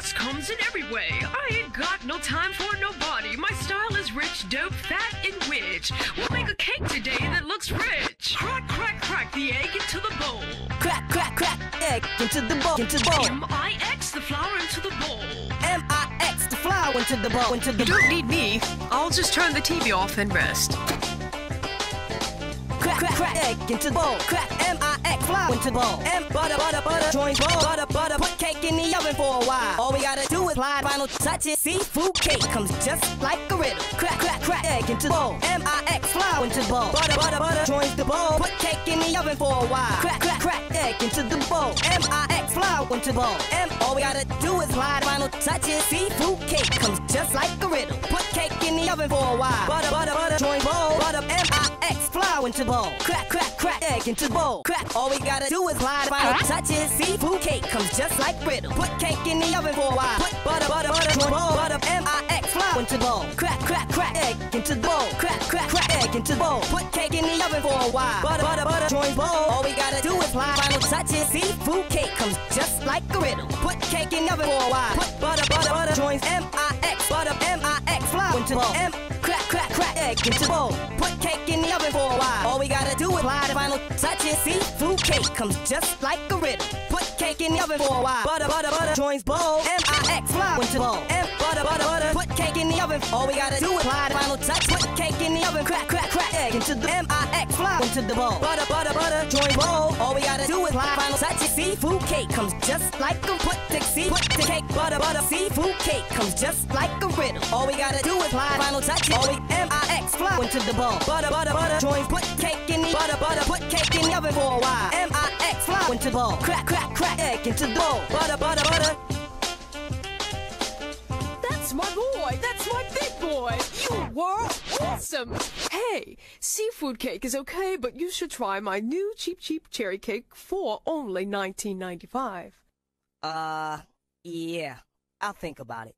comes in every way. I ain't got no time for nobody. My style is rich, dope, fat, and rich. We'll make a cake today that looks rich. Crack, crack, crack the egg into the bowl. Crack, crack, crack, egg into the bowl, into the bowl. M-I-X the flour into the bowl. M-I-X, the flour into the bowl, into the You don't need me. I'll just turn the TV off and rest. Crack, crack, crack, egg into the bowl. Crack, M-I-X, flour into the bowl. M, butter, butter, butter, join bowl. Butter, butter, put cake in the oven for a while. All we gotta do is apply final touches. Seafood cake comes just like a riddle. Crack, crack, crack, egg into bowl. M-I-X, flour into bowl. Butter, butter, butter, joins the bowl. Put cake in the oven for a while. Crack, crack, crack, egg into the bowl. M-I-X, flour into bowl. M, all we gotta do is apply final touches. Seafood cake comes just like a riddle. Put cake in the oven for a while. Butter, butter, butter, join bowl. Butter, M-I-X, flour into bowl. Crack, crack, crack, egg into bowl. Crack, all we gotta do is apply the final touches. Seafood cake comes just like riddle. Put cake in the oven for a while. Put butter, butter, butter, bowl. Butter, M-I-X, flour into bowl. Crack, crack, crack, egg into bowl. Crack, crack, crack, egg into bowl. Put cake in the oven for a while. Butter, butter, butter, join bowl. All we gotta do is apply final touches. Seafood cake comes just like a riddle. Put cake in the oven for a while. Put butter, butter, butter, joins M-I-X, butter, M-I-X, flour into bowl. M, crack, crack, crack, egg into bowl. Put cake in the oven for a while. All we gotta do is apply the final touches. Seafood cake comes just like a riddle. Put cake in the oven for a while. Butter, butter, butter, joins bowl. M-I-X, flour into bowl. M, butter, butter, butter, put cake in the oven. All we gotta do is apply the final touch. Put cake in the oven. Crack, crack, crack, egg into the M-I-X, flour into the bowl. Butter, butter, butter, join bowl. All we gotta do is apply final touch. Seafood cake comes just like a put the see, put the cake, butter, butter. Seafood cake comes just like a riddle. All we gotta do is apply the final touch. All we Flour into the bowl. Butter, butter, butter, join, put cake in the butter, butter, put cake in the oven for a while. M-I-X, flour into the bowl. Crack, crack, crack, egg into the bowl. Butter, butter, butter. That's my boy. That's my big boy. You were awesome. Hey, seafood cake is okay, but you should try my new cheap, cheap cherry cake for only 19.95. Uh, yeah. I'll think about it.